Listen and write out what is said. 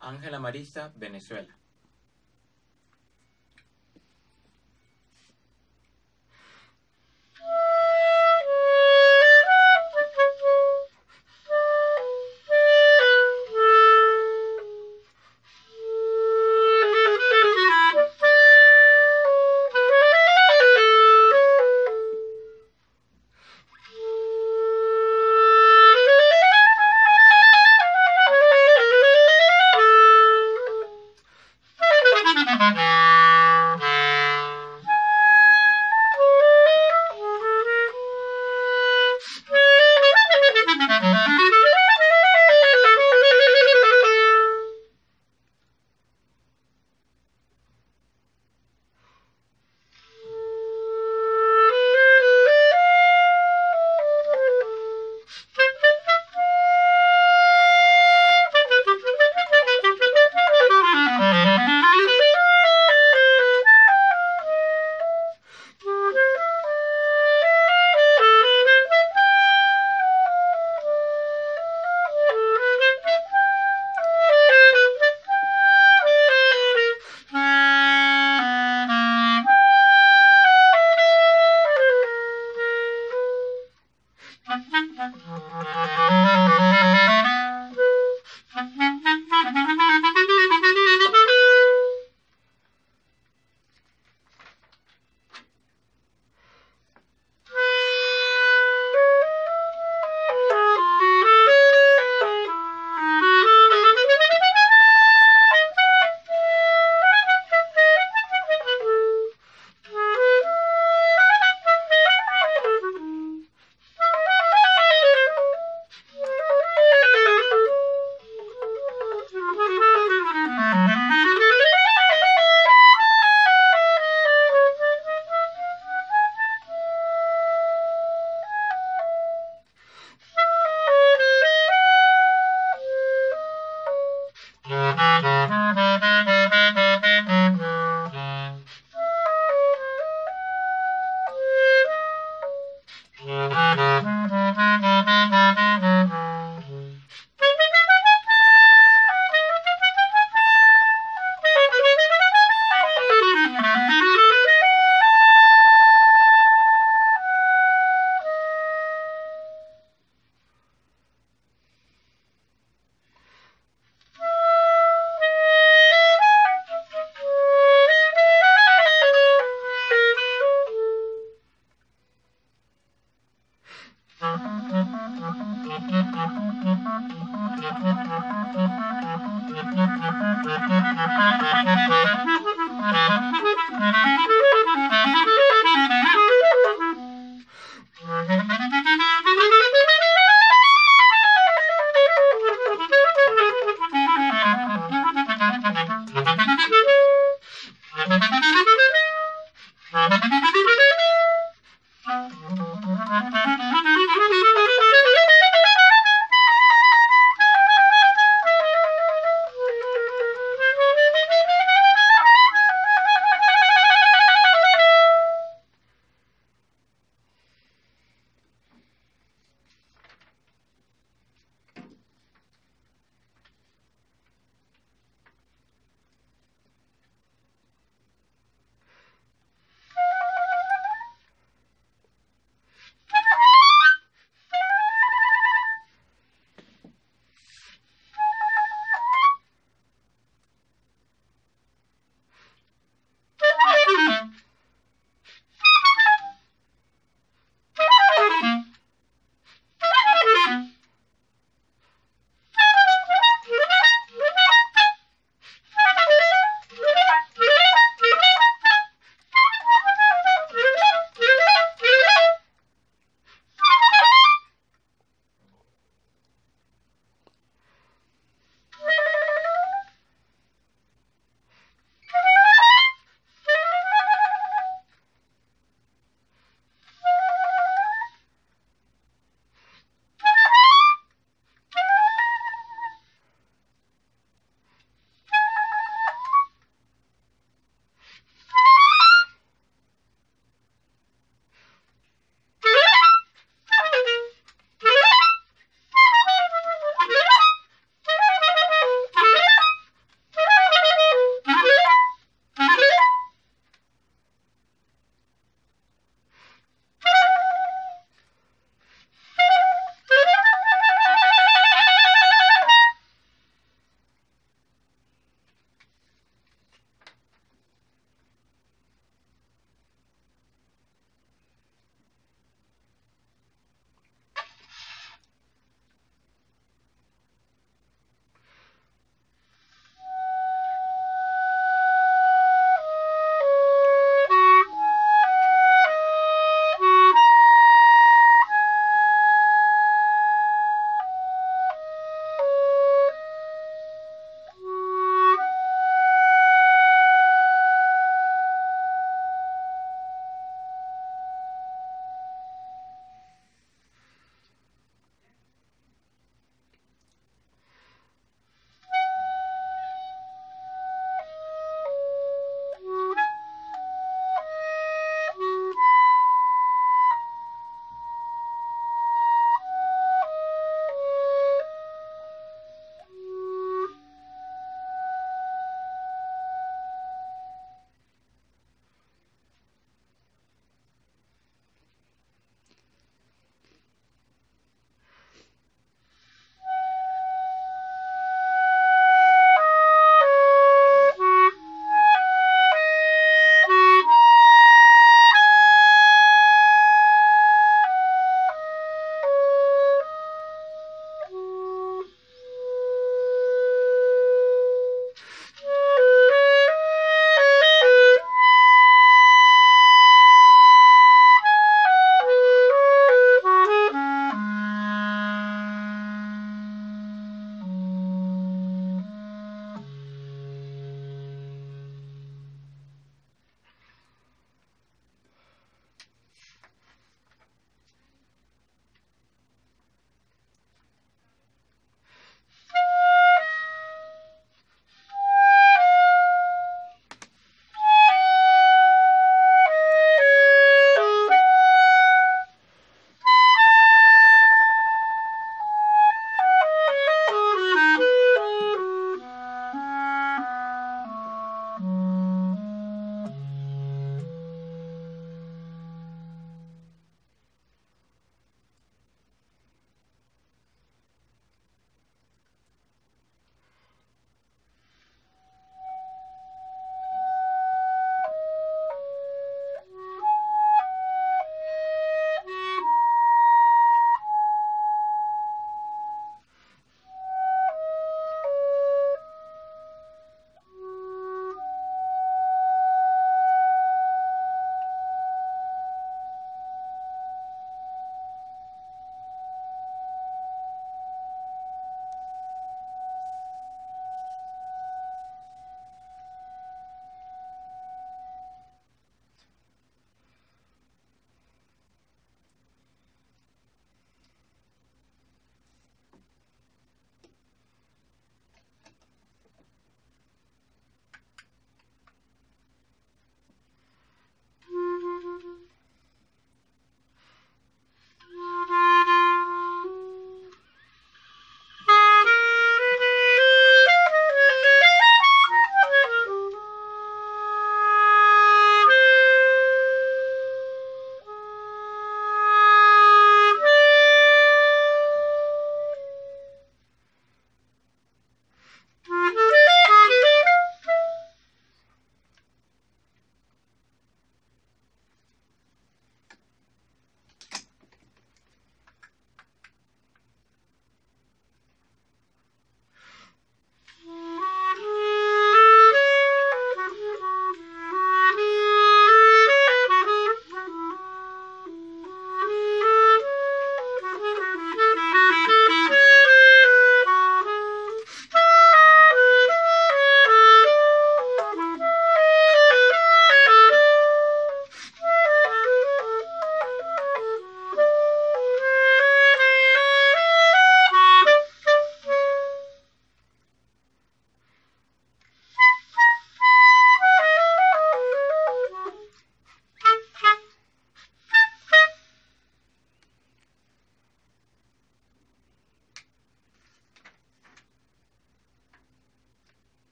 Ángela Marista, Venezuela. Thank you.